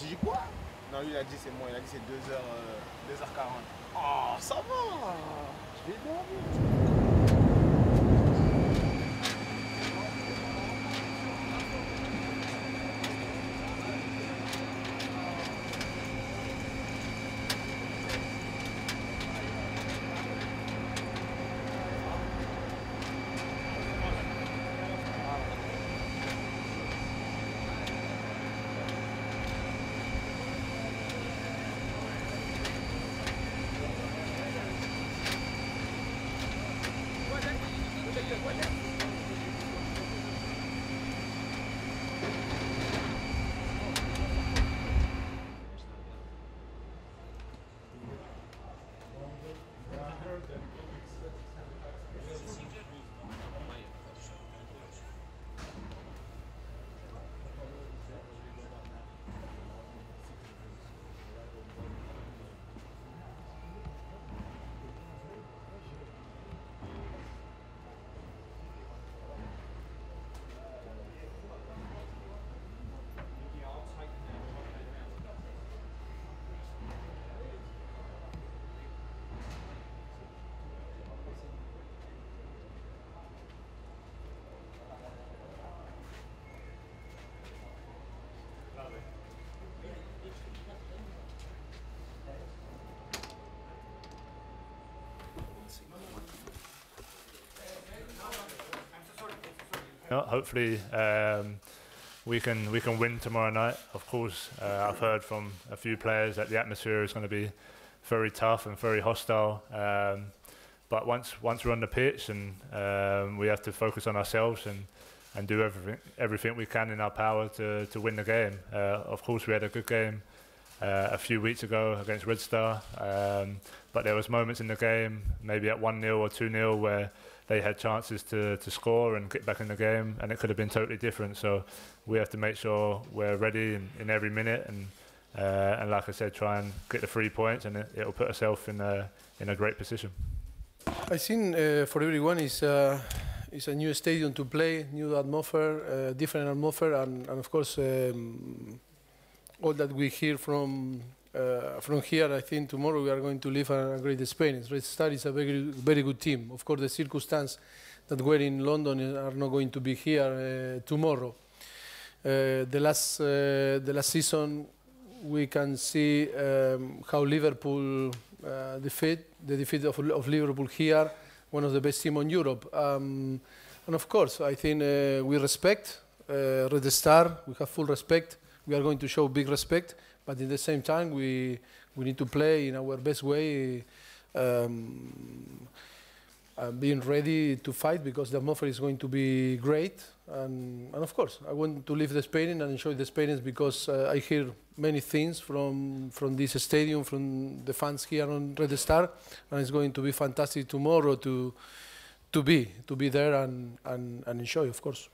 Tu dis quoi? Non, lui, il a dit c'est moi. Il a dit c'est 2h, 2h40. Oh, ça va Je vais dormir. Yeah, hopefully um, we can we can win tomorrow night. Of course, uh, I've heard from a few players that the atmosphere is going to be very tough and very hostile. Um, but once once we're on the pitch, and um, we have to focus on ourselves and and do everything everything we can in our power to to win the game. Uh, of course, we had a good game. Uh, a few weeks ago against Red Star, um, but there was moments in the game, maybe at one 0 or two 0 where they had chances to, to score and get back in the game, and it could have been totally different. So we have to make sure we're ready in, in every minute, and uh, and like I said, try and get the three points, and it, will put ourselves in a in a great position. I think uh, for everyone is uh, is a new stadium to play, new atmosphere, uh, different atmosphere, and, and of course um, all that we hear from uh, from here, I think tomorrow we are going to live a, great experience. Red Star is a very, very good team. Of course, the circumstances that were in London are not going to be here uh, tomorrow. Uh, the last, uh, the last season, we can see um, how Liverpool uh, defeat the defeat of, of, Liverpool here, one of the best teams in Europe. Um, and of course, I think uh, we respect Red Star. We have full respect we are going to show big respect, but at the same time, we, we need to play in our best way, um, uh, being ready to fight because the atmosphere is going to be great. And, and of course, I want to live the experience and enjoy the experience because uh, I hear many things from, from this stadium, from the fans here on Red Star, and it's going to be fantastic tomorrow to, to be, to be there and, and, and enjoy, of course.